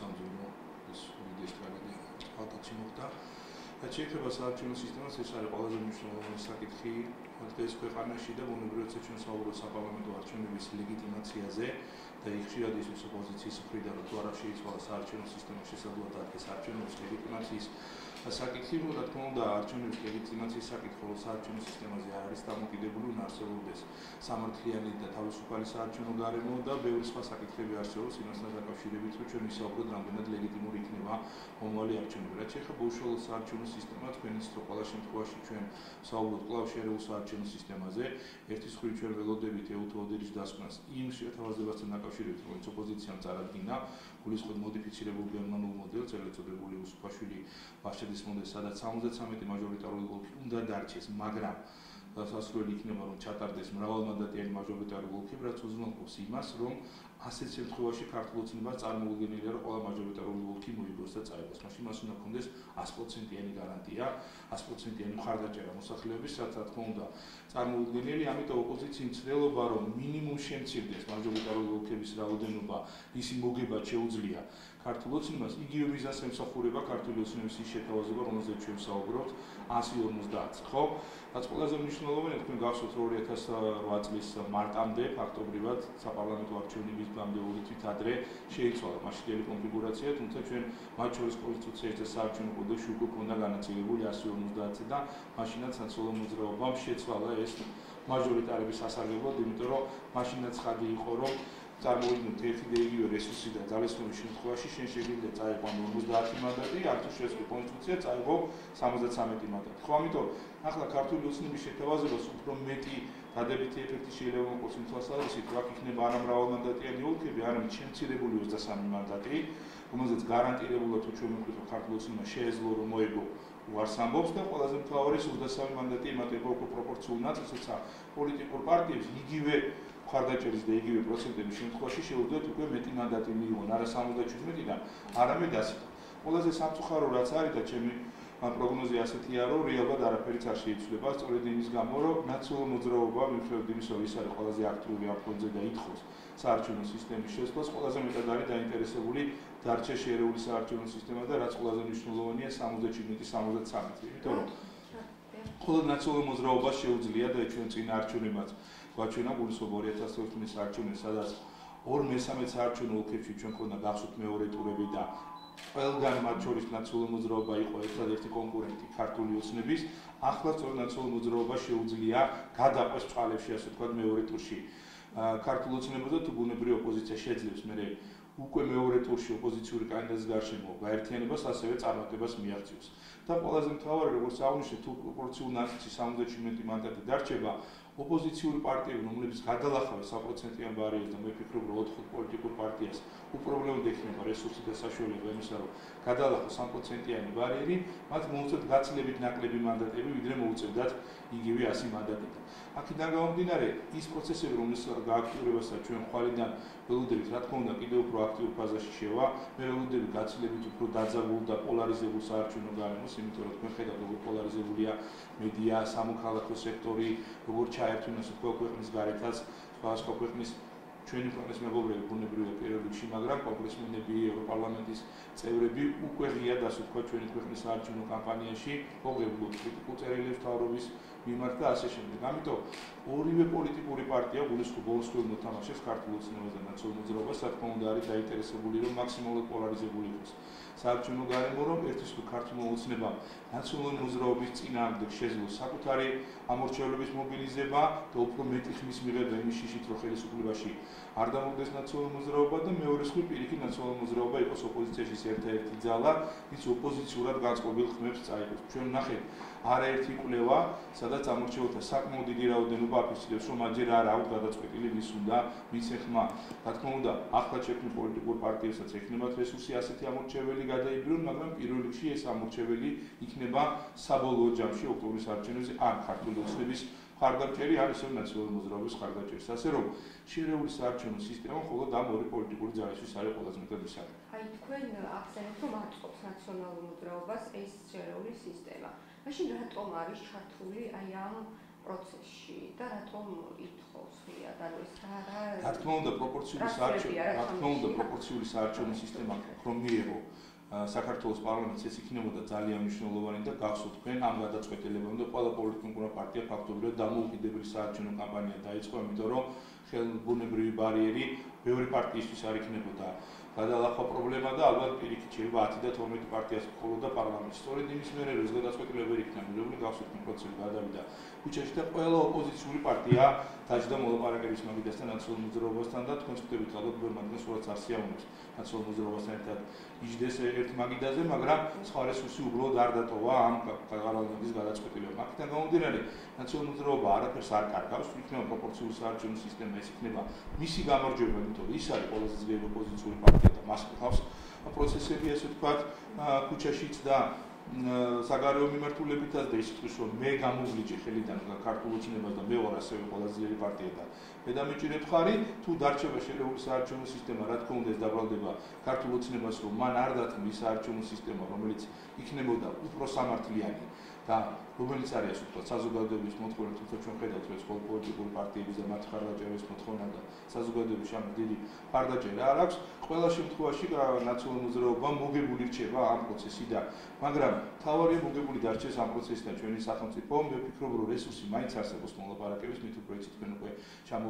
სამძებნო ეს უდიდეს ტრაგედია ფაქტი მოხდა. და შეიძლება საარჩევნო სისტემას ეს არის ყველაზე მნიშვნელოვანი საკითხი დღეს ქვეყანაში და უნივერსიტეტში ჩვენ საუბრობთ საპარლამენტო არჩევნების ლეგიტიმაციაზე და იქ შეიძლება ის ოპოზიციის მხრიდან თუ არა შეიცვალა საარჩევნო სისტემა შესაძლოა და ეს არჩევნების ლეგიტიმაციის საკითხი, რა თქმა უნდა, არჩევნების ლეგიტიმაციის საკითხი ხოლმე საარჩევნო სისტემაზე არის დამოკიდებული, უნდა არსებობდეს სამართლიანი და თავისუფალი საარჩევნო გარემო და ბევრი სხვა საკითხები არსებობს იმასთან დაკავშირებით, რომ ჩვენ ვისაუბროთ, რამდენად იქნება მომავალი არჩევნები. რაც შეეხება უშუალო საარჩევნო სისტემას, თქვენიც თუ ყველა შემთხვევაში ჩვენ საუბრობთ კვლავ შერეულ საარჩევნო სისტემაზე, ერთის ხრივ ჩვენ ველოდებით ეუთოდერის დასკვნას იმ შეთავაზებასთან დაკავშირებით, რომელიც ოპოზიციამ წარადგინა, გულისხმობ მოდიფიცირებულ გერმანულ მოდელს, ეგრეთ წოდებული უსუფაშვილი ბაშედის მოდელს, სადაც 73 მაჟორიტარული ოლქი უნდა დარჩეს, მაგრამ დასასრული იქნება, რომ ჩატარდეს მრავალმანდატიანი მაჟორიტარული ოლქები, რაც უზრუნველყოფს იმას, რომ ასეთ შემთხვევაში ქართულ ოცნებას წარმოუდგენელია რომ ყველა მაჟორიტარული ბლოკი მოიგოს და წაიღოს. მაშინ მას უნდა ქონდეს 100%-იანი გარანტია, 100%-იანი მხარდაჭერა მოსახლეობის, რაც რა თქმა უნდა წარმოუდგენელი, ამიტომ ოპოზიციის ცდილობა რომ მინიმუმ შემცირდეს მაჟორიტარული ბლოკების რაოდენობა, ისი მოგება შეუძლია ქართულ ოცნებას, იგივე მიზანს ემსახურება ქართული ოცნების ის შეთავაზება, რომელზეც ჩვენ საუბრობთ 150, ხო? რაც ყველაზე მნიშვნელოვანია, თქვენ გახსოვთ 2008 წლის მარტამდე ფაქტობრივად საპარლამენტო არჩევნების ბამდეული თვით ადრე შეიცვალა მასშტაბური კონფიგურაცია, თუმცა ჩვენ მათ შორის კონსტიტუციაში და საარჩევნო კოდექსში უკვე ქონდა განაწილებული 150 და მაშინაც საცოლო მოძრაობამ შეცვალა ეს მაჟორიტარების სასარგებლოდ, იმიტომ რომ მაშინაც ხადი იყო, რომ წარმოიდგინოთ ერთი და იგივე რესურსი და ძალისხმევის შემთხვევაში შენ შეიძლება წაიყვან 50 მანდატი, არც შეესწრო კონსტიტუცია წაიღო 73 მანდატი. ხო, ამიტომ ახლა ქართული ოცნების შეთავაზებას უფრო მეტი დადებითი ეფექტი შეიძლება მოყოს იმ თვალსაზრისით, აქ იქნება არა მრავალმანდატიანი ოლქები, არამედ შემცირებული 23 მანდატი, რომელზეც გარანტირებულად თუ ჩვენ მოვიდეთ ქართული ოცნება შეეძლო რომ მოეგო უარს ამბობს და ყველაზე მთავარი 23 მანდატი იმატება უფრო პროპორციულ ნაწილს, პოლიტიკურ პარტიებს იგივე ხარდაჭერის და იგივე პროცენტების შემთხვევაში შეუძლიათ უკვე მეტი მანდატი მიიღონ, არა 77-დან, არამედ 100. ყველაზე სამწუხარო რაც არის და ჩემი პროგნოზი ასეთია, რომ რეალურად არაფერიც არ შეიცვლება, სწორედ იმის გამო, რომ ნაციონალური მოძრაობა მიუხედავად იმისა, რომ ის არის ყველაზე აქტიური აფონზე და ითხოვს საარჩევნო სისტემის შესწავლას, ყველაზე მეტად არის დაინტერესებული დარჩე შეერეული საარჩევნო სისტემა და რაც ყველაზე მნიშვნელოვანია 77-73. იმიტომ რომ ხოლო ნაციონალური მოძრაობა შეუძლია და ჩვენ წინ არჩევნებაც გვაჩვენა გულისხმობ 2012 წლის არჩევნებს, სადაც ორ მესამე საარჩევნო ოლქებში ჩვენ ქონდა გახსოვთ მეორე ტურები და ყველგან მათ შორის ნაციონალური მოძრაობა იყო ერთადერთი კონკურენტი ქართული ოცნების. ახლა სწორედ ნაციონალური მოძრაობა შეუძლია გადაყვეს წყალებში, ასე ვთქვათ, მეორე ტურში. ქართულ ოცნებებს და თუ ბუნებრივი ოპოზიცია შეძლებს მე უკვე მეორე ტურში ოპოზიციური კანდიდატის გარშემო გაერთიანებას ასევე წარმატებას მიაღწევს. და ყველაზე მთავარი როგორც აღნიშნე თუ პროპორციულ ნაწილში 77 მანდატი დარჩება, ოპოზიციური პარტიები, რომლებიც გადალახავენ 100%-იან ბარიერს და მე ვფიქრობ, რომ 4 პოლიტიკურ პარტიას უპრობლემოდ ექნება რესურსი და საშუალება იმისა, რომ გადალახოს 100%-იანი ბარიერი, მათ მოუწევთ გაცილებით ნაკლები მანდატები, ვიდრე მოუწევდათ იგივე 100 მანდატი. აქედან გამომდინარე, ის პროცესები, რომელსაც გააქტიურებასაც ჩვენ ხვალიდან ველოდებით, რა თქმა უნდა, კიდევ უფრო აქტიურ ფაზაში შევა, მე ველოდები გაცილებით უფრო დაძაბულ და პოლარიზებულ საარჩევნო გარემოს, იმიტომ რომ თქვენ ხედავთ, როგორ პოლარიზებულია მედია, სამოქალაქო სექტორი, როგორ ჩაერთვინოს უკვე ქვეყნის გარეთაც, სხვადასხვა ქვეყნის ჩვენი ქვეყნის მეგობრები ბუნებრივია რიგში, მაგრამ კონგრესმენები, ევროპარლამენტის წევრები უკვე ღიად ასე თქვა ჩვენი ქვეყნის საარჩევნო კამპანიაში, მოგებულობ კრიტიკულ წერილებს თავრობის მიმართ და ასე შემდეგ. ამიტომ ორივე პოლიტიკური პარტია გულისხმობ ორს ხელ მოთამაშეს ქართულ ოცნებას და ნაციონალურ მოძრაობას, რა თქმა უნდა, არის დაინტერესებული რომ მაქსიმალურად პოლარიზებული იყოს. საარჩევნო გარემო რომ ერთის თუ ქართულ ოცნება ნაციონალური მოძრაობის წინააღმდეგ შეძლოს საკუთარი ამორჩევლების მობილიზება და უფრო მეტი ხმის მიღება იმის შიშით რომ ხელისუფლებაში არ დამოუკდეს ნაციონალური მოძრაობა და მეორე სხვა პირიქით ნაციონალური მოძრაობა იყოს ოპოზიციაში ერთ-ერთი ძალა, ვის ოპოზიციურად განწყობილ ხმებს წაიღებს. ჩვენ ნახეთ არაერთი კვლევა, სადაც ამორჩეულთა საკმაოდ დიდი რაოდენობა აფიქსირებს, რომ აჯერ არ აქვს გადაწყვეტილი ვის უნდა მიცეხმა. რა თქმა უნდა, ახლა შექმნილ პოლიტიკურ პარტიებსაც ექნებათ რესურსი ასეთი ამორჩეველი გადაიბირონ, მაგრამ პირველ რიგში ეს ამორჩეველი იქნება საბოლოო ჯამში ოქტომბრის არჩევნებზე ან ქართული ოცნების ხარდაჭერი არის ისე ნაციონალური მოძრაობის ხარდაჭერს. ასე რომ შერეული საარჩევნო სისტემა მხოლოდ ამ ორი პოლიტიკური ძალისთვის არის ყველაზე მეტად მისაღები. აი თქვენ აქცენტ რომ აწყობს ნაციონალურ მოძრაობას ეს შერეული სისტემა. მაშინ რატომ არის ჩართული აი ამ პროცესში და რატომ ითხოვს ღიად ანუ ეს რა რა რა თქმა უნდა პროპორციული საარჩევნო რა თქმა უნდა პროპორციული საარჩევნო სისტემა რომ მიიღო საქართველოს პარლამენტს ეს იქნებოდა ძალიან მნიშვნელოვანი და გახსოვთ თქვენ ამ გადაწყვეტილებამდე ყველა პოლიტიკური პარტია ფაქტობრივად დამოუკიდებელი საარჩევნო კამპანია დაიწყო, იმიტომ რომ ხელბუნებრივი ბარიერი ბევრი პარტიისთვის არ იქნებოდა გადალახვა პრობლემა და ალბათ პირიქით შეიძლება 10 და 12 პარტიას მხოლოდ და პარლამენტში. სწორედ იმის მერე რომ ეს გადაწყვეტილება ვერ მიღებული, გახსოვთ იმ პროცესში გადავიდა ქუჩაში და ყველა ოპოზიციური პარტია დაჯდა მოლაპარაკების მაგიდასთან ნაციონალურ მოძრაობასთან და თქვენ ხდებით ალბათ მაგიდას რაც არ სიამოვნებს ნაციონალურ მოძრაობასთან ერთად იჯდეს ერთ მაგიდაზე, მაგრამ სხვა რესურსი უბრალოდ არ დატოვა ამ პარლამენტის გადაწყვეტილებამ. აქედან გამომდინარე, ნაციონალურ მოძრაობა არაფერს არ კარგავს, იქნება პროპორციული საარჩევნო სისტემა, ეს იქნება მისი გამარჯვება, იმიტომ ის არის ყველაზე ძლიერი ოპოზიციური პარტია და მას ყავს პროცესები, ესე ვთქვათ, ქუჩაშიც და საგარეო მიმართულებითაც და ის თქვის რომ მე გამოვლიჭე ხელიდან ქართულ უცნებას და მე ვარ ასევე ყველაზე ძლიერი პარტია და მე დამიჭირებ ხარი თუ დარჩება შერეული საარჩევნო სისტემა რა თქმა უნდა ეს დაბრალდება ქართულ უცნებას რომ მან არ დათმის საარჩევნო სისტემა რომელიც იქნებოდა უფრო სამართლიანი და რომელიც არის ვთქვათ საზოგადოების მოთხოვნა თუმცა ჩვენ ხედავთ რომ ეს ყოველ პოლიტიკური პარტიების და მათ ხარვაჭერების მოთხოვნა და საზოგადოების ამ დიდი ხარდაჭერა არ აქვს ყველა შემთხვევაში ნაციონალურ მოძრაობა მოგებული რჩება ამ პროცესიდან. მაგრამ თავარი მოგებული დარჩეს ამ პროცესიდან ჩვენი სახელმწიფო. მე ვფიქრობ რომ რესურსი მაინც არსებობს მოლაპარაკების მით უფრო იცით თქვენ უკვე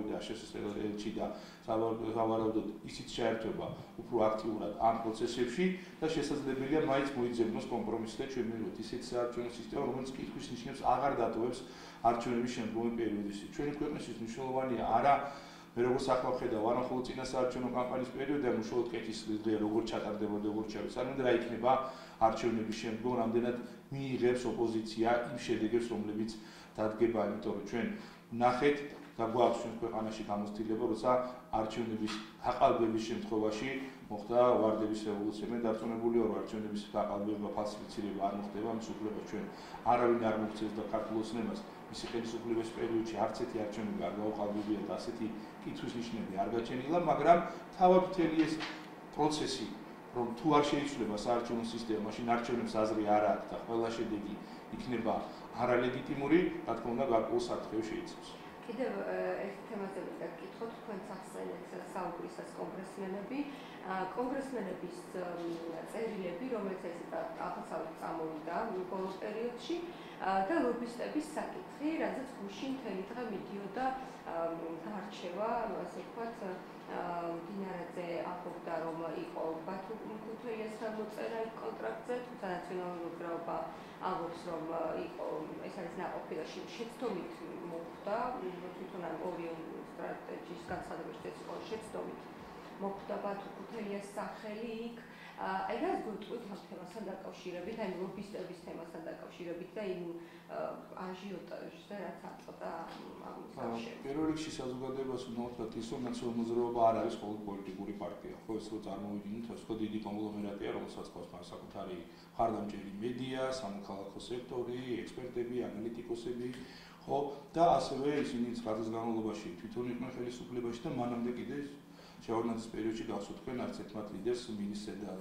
ჩამოვიდა შესაძლებელი და სავარაუდოდ ისიც შეერთება უფრო აქტიურად ამ პროცესებში და შესაძლებელია მაინც მოიძებნოს კომპრომისი და ჩვენ მივიღოთ ისეთ საარჩევნო სისტემა რომელიც კითხვის ნიშნებს აღარ დატოვებს არჩევნების შემდგომი პერიოდში. ჩვენი ქვეყნისთვის მნიშვნელოვანია არა მე როგორც ახლა ვხედავ, არა მხოლოდ წინა საარჩევნო კამპანიის პერიოდიდან უშუალოდ კეთის დღე როგორ ჩატარდებოდა როგორ ჩავი. სანამ რა იქნება არჩევნების შემდგომ რამდენად მიიღებს ოპოზიცია იმ შედეგებს, რომლებიც დადგება, იმიტომ რომ ჩვენ ნახეთ და გვაქვს ჩვენ ქვეყანაში გამოცდილება, როცა არჩევნების აყალბების შემთხვევაში მოხდა ვარდების რევოლუცია. მე დარწმუნებული ვარ, არჩევნების გაყალბება, ფალსიფიცირება არ მოხდება, მის უფლებას ჩვენ არავინ არ მოგცეს და ქართულოსნებას მისი ხელისუფლების პერიოდში არც ერთი არჩევნები არ გაუყალბებია და ასეთი კითხვის ნიშნები არ გაჩენილა, მაგრამ თავად მთელი ეს პროცესი რომ თუ არ შეიცვლება საარჩევნო სისტემა, მაშინ არჩევნებს აზრი არ აქვს და ყველა შედეგი იქნება არალეგიტიმური, რა თქმა უნდა, გარკვეულ საფრთხეს შეიცავს. კიდევ ეს თემაზე მინდა გკითხოთ თქვენ სახსენეთ საუბრისას კონგრესმენები. კონგრესმენების წერილები რომელიც ეს აფასავით წამოვიდა ბოლო პერიოდში და ლობისტების საკითხი რაზეც გუში მთელი დღე მიდიოდა დარჩევა ასე ვთქვათ დინარაძე აფობდა რომ იყო ბათუ ქუთაისთან მოწერა კონტრაქტზე თუმცა ნაციონალური მოძრაობა ამბობს რომ იყო ეს არის ნაყოფი და შეცდომით მოხდა თვითონ ამ ორი სტრატეჯის განსაზღვრების ეს იყო შეცდომით მოხდა ბათუ ქუთაისის სახელი იქ აი რა გვიტყვით ამ თემასთან დაკავშირებით, აი ლობისტების თემასთან დაკავშირებით და იმ აჟიოტაჟზე რაც აწოდა ამ საკითხში. პირველ რიგში საზოგადოებას უნდა ვთქვათ ის, რომ ნაციონალურ მოძრაობა არ არის მხოლოდ პოლიტიკური პარტია, ხო ეს რო წარმოვიდგინოთ, ეს ხო დიდი კონგლომერატია, რომელსაც ყავს მას საკუთარი ხარდამჭერი მედია, სამოქალაქო სექტორი, ექსპერტები, ანალიტიკოსები, ხო და ასევე ისინი ხარდის განმავლობაში თვითონ იყვნენ ხელისუფლებაში და მანამდე კიდე შეორნაძის პერიოდში გახსოვთ თქვენ არც ერთმათ ლიდერს მინისტრზე და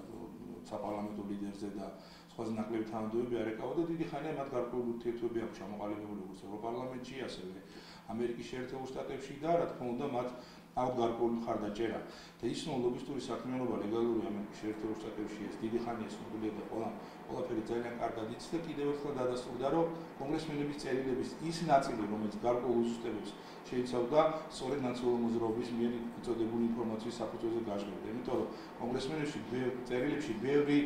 საპარლამენტო ლიდერზე და სხვაზე ნაკლები თანამდებობები არ ეკავა და დიდი ხანია მათ გარკვეული ურთიერთობები აქვს ჩამოყალიბებული როგორც ევროპარლამენტში, ასევე ამერიკის შეერთებულ შტატებში და რა თქმა უნდა მათ აქვს გარკვეული ხარდაჭერა და ის რომ ლობისტური საქმიანობა ლეგალური ამერიკის შეერთებულ შტატებში ეს დიდი ხანია სრულდება და ყველა ყველაფერი ძალიან კარგად იცის და კიდევ ერთხელ დადასტურდა რომ კონგრესმენების წერილების ის ნაწილი რომელიც გარკვეულ უსუსტებებს შეიცავდა სწორედ ნაციონალური მოძრაობის მიერ იწოდებული ინფორმაციის საფუძველზე გაჟღერდა. იმიტომ რომ კონგრესმენებში წერილებში ბევრი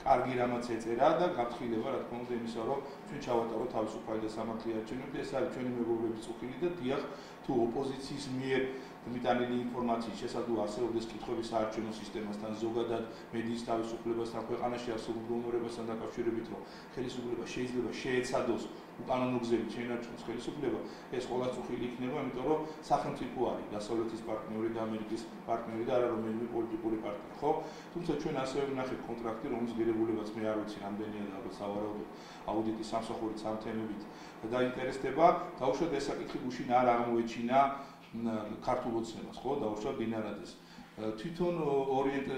კარგი რამაც ეწერა და გაფრთხილება რა თქმა უნდა იმისა რომ ჩვენ ჩავატარო თავისუფალი და სამართლიანი არჩევნები ეს არის ჩვენი მეგობრების წუხილი და დიახ თუ ოპოზიციის მიერ მიტანილი ინფორმაციის შესაძლოა არსებობდეს კითხვები საარჩევნო სისტემასთან, ზოგადად მედიის თავისუფლებასთან, ქვეყანაში არსებულ გონორებასთან დაკავშირებით, რომ ხელისუფლება შეიძლება შეეცადოს უკანონო გზებით შეინარჩუნოს ხელისუფლება, ეს ყოველას უხილი იქნება, იმიტომ რომ სახელმწიფო არის დასავლეთის პარტნიორი და ამერიკის პარტნიორი და არა რომელიმე პოლიტიკური პარტია, ხო? თუმცა ჩვენ ასევე ვნახეთ კონტრაქტი, რომლის ღირებულებაც მე არ ვიცი რამდენია და ალბათ სავარაუდოდ აუდიტის სამსახური სამ თემებით დაინტერესდება, დაუშვათ ეს საკითხი გუშინ არ აღმოეჩინა ქართულ ოცნებას, ხო, დაუშვათ დინარაძეს. თვითონ ორიენტ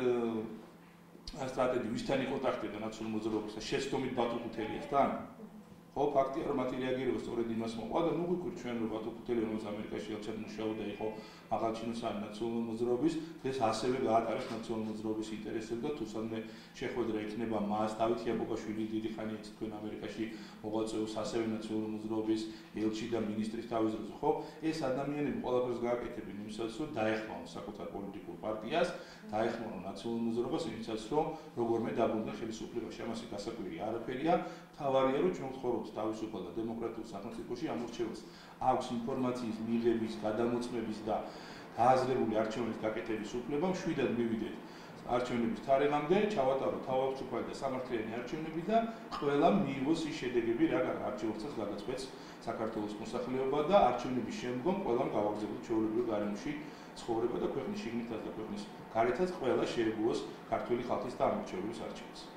სტრატეგი ვისთან იყო ტაქტიკა ნაციონალურ მოძრაობასა შეცდომით ბათუკუთელიასთან? ხო ფაქტია რომ მათი რეაგირება სწორედ იმას მოყვა და ნუ გვიკვირ ჩვენ რომ ბატო ქუთელი რომელიც ამერიკაში ელჩად მუშაობდა იყო აღარჩინოსანი ნაციონალური მოძრაობის დღეს ასევე გაატარებს ნაციონალური მოძრაობის ინტერესები და თუ სამდე შეხვედრა იქნება მას დავითი აბოკაშვილი დიდი ხანი ეც თქვენ ამერიკაში მოღვაწეობს ასევე ნაციონალური მოძრაობის ელჩი და მინისტრის თავისუფლება ხო? ეს ადამიანები ყველაფერს გააკეთებენ იმისათვის რომ დაეხმარონ საკუთარ პოლიტიკურ პარტიას დაეხმარონ ნაციონალურ მოძრაობას იმისათვის რომ როგორმე დაბრუნდნენ ხელისუფლებაში ამასე გასაკვირი არაფერია თავარია რომ ჩვენ ვცხოვრობთ თავისუფალ და დემოკრატიულ სახელმწიფოში ამორჩევას აქვს ინფორმაციის მიღების, გადამოწმების და დააზრებული არჩევნების გაკეთების უფლება, შვიდად მივიდეთ არჩევნების თარიღამდე, ჩავატარო თავისუფალი და სამართლიანი არჩევნები და ყველა მიიღოს ის შედეგები, რა არჩევნებსაც გადაწყვეტს საქართველოს მოსახლეობა და არჩევნების შემდგომ ყველამ გავაგზავნოს ჩვეულებრივ გარემოში ცხოვრება და ქვეყნის შიგნითაც და ქვეყნის გარეთაც ყველა შეეგუოს ქართული ხალხის დამორჩევის არჩევნებს.